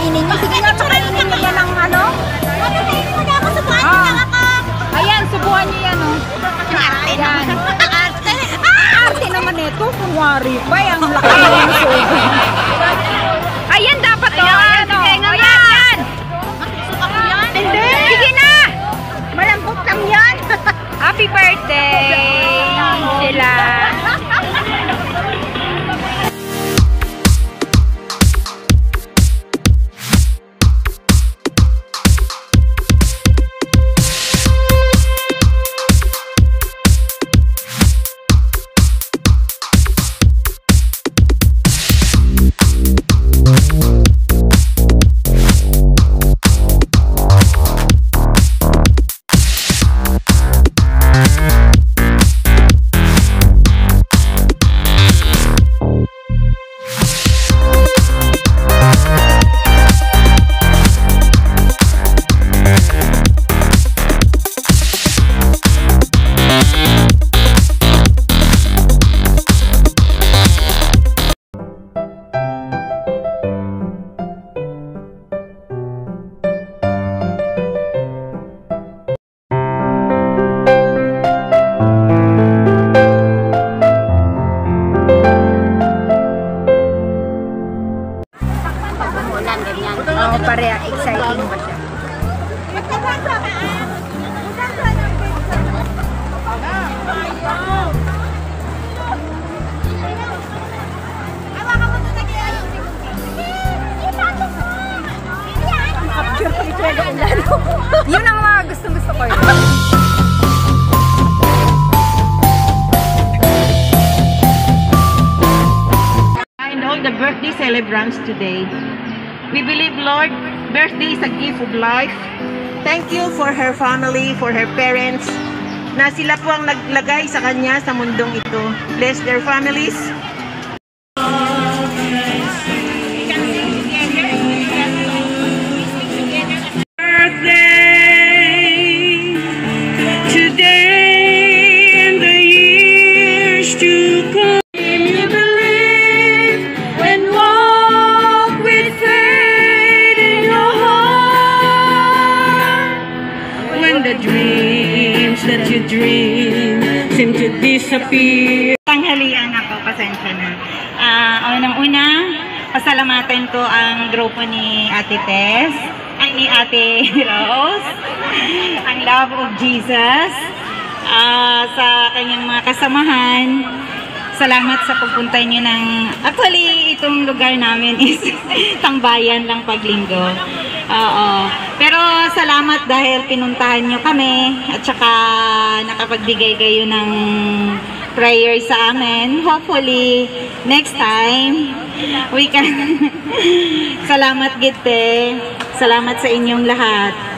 kainin mo. Sige nga, pakainin mo yan ng ano. Matatayin mo na ako sa buhay Ah. na ka. Ayan, subuhan niyo yan, oh. Arte na. Yan. Arte. Arte naman ito, kunwari pa, ang laki ng sugo. Yun ang mga gustong-gusto ko yun. the birthday celebrants today. We believe, Lord, birthday is a gift of life. Thank you for her family, for her parents, na sila po ang naglagay sa kanya sa mundong ito. Bless their families. That you dream seem to disappear. Tanghalian ako, pasensya na. Ah, unang-una, pasalamatan ko ang grupo ni Ate Tess, ay ni Ate Rose, ang Love of Jesus, ah, sa kanyang mga kasamahan. Salamat sa pagpunta niyo ng... Actually, itong lugar namin is tangbayan lang paglinggo. Oo. Pero salamat dahil pinuntahan niyo kami at saka nakapagbigay kayo ng prayer sa amin. Hopefully, next time, we can... salamat, Gite. Salamat sa inyong lahat.